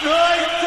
¡No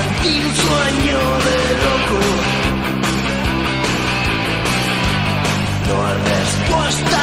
Un infantil sueño de loco, no hay respuesta